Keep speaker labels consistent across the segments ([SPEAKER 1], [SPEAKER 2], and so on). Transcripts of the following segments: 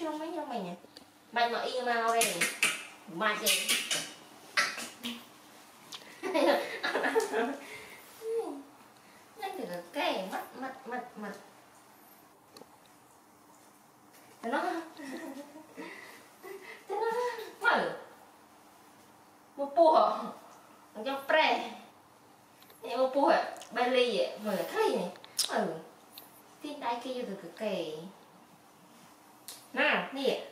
[SPEAKER 1] trong mấy trong mình này mày mà y mau đây mày gì ngay từ cái mặt mặt mặt mặt thế nó thế nó mở. Một bùa. Cho pre. Em một bùa. Bay mở cái này. Ừ tin tay kia được cái 那你。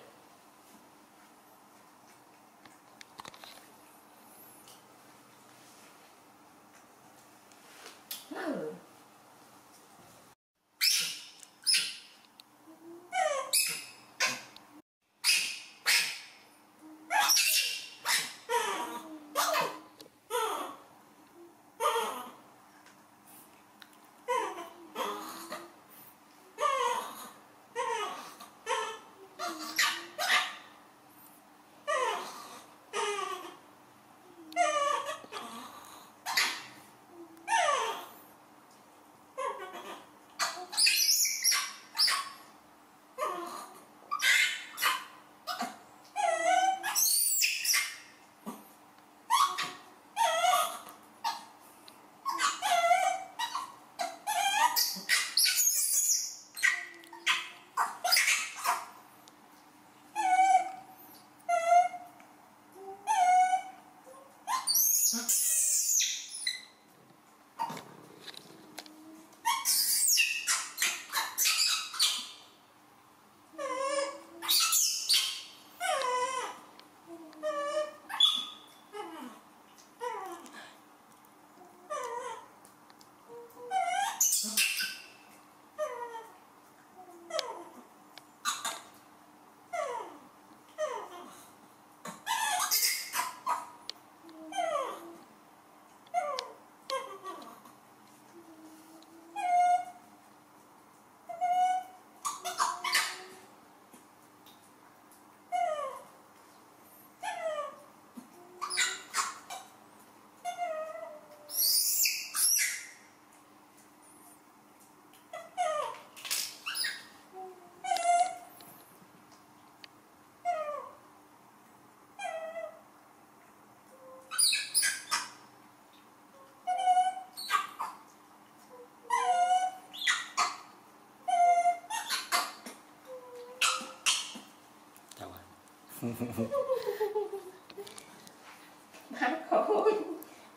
[SPEAKER 1] má khổ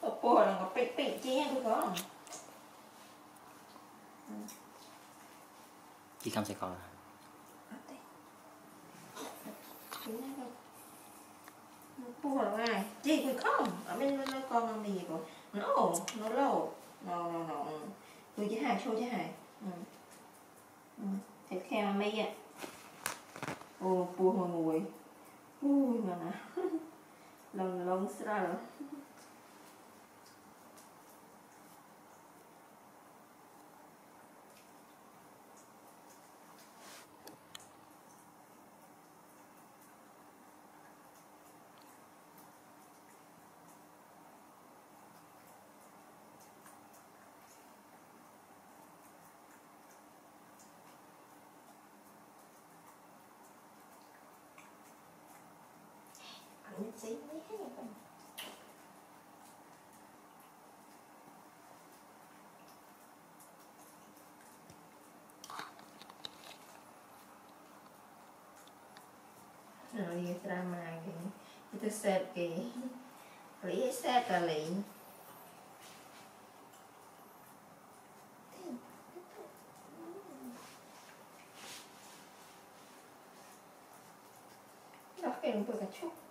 [SPEAKER 1] bà bùa là ngọc bị bị che tôi có
[SPEAKER 2] chị không sẽ còn à?
[SPEAKER 1] là ai chị tôi không ở bên nó con làm gì rồi nó ổn nó lâu nó nó nó tôi chứ hài xô chứ hài ừ. ừ. thịt ạ ô buồn hồi ngồi ui mà nè. Lần lần ra Oh, dia terang lagi ni Kita set ke Boleh set ke lain Dah kena buat kacau.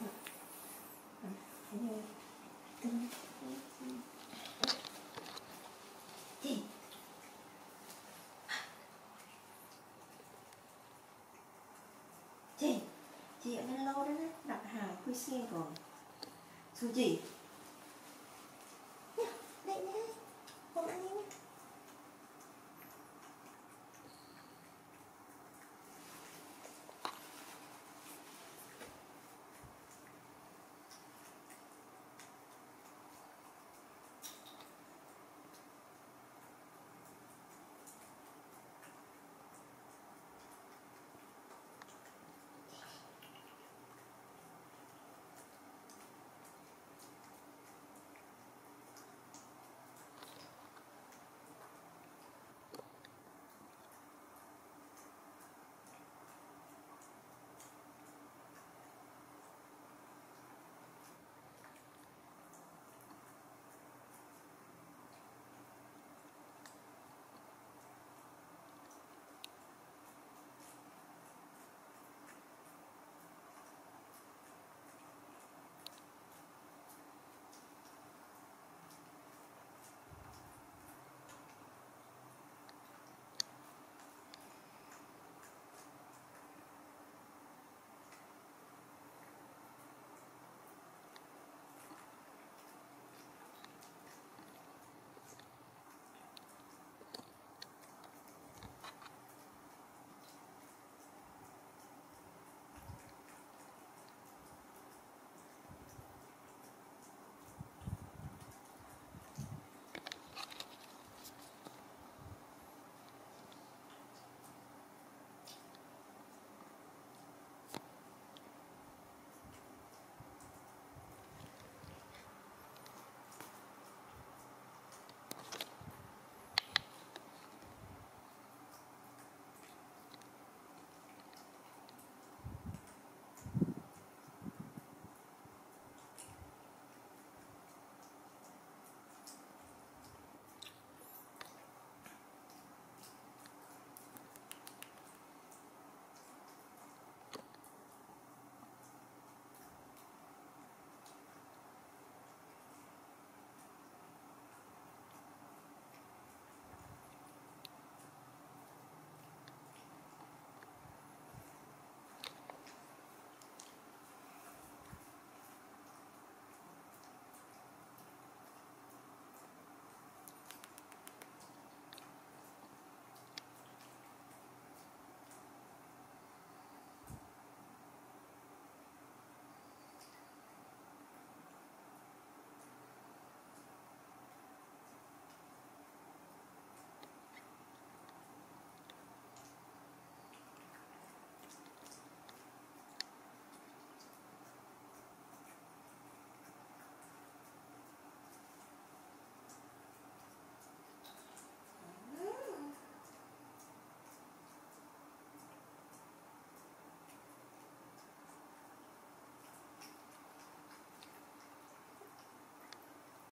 [SPEAKER 1] cái mặt à, thế như tương thì chị chị ở bên lâu đấy đặt hàng quy xin rồi. Dù chị.